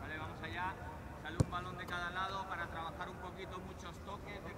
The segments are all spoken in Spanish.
Vale, vamos allá. Sale un balón de cada lado para trabajar un poquito muchos toques. De...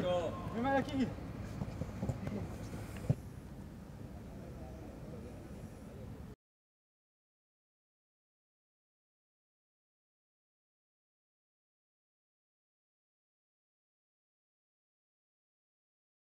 aqui. Vem mais aqui.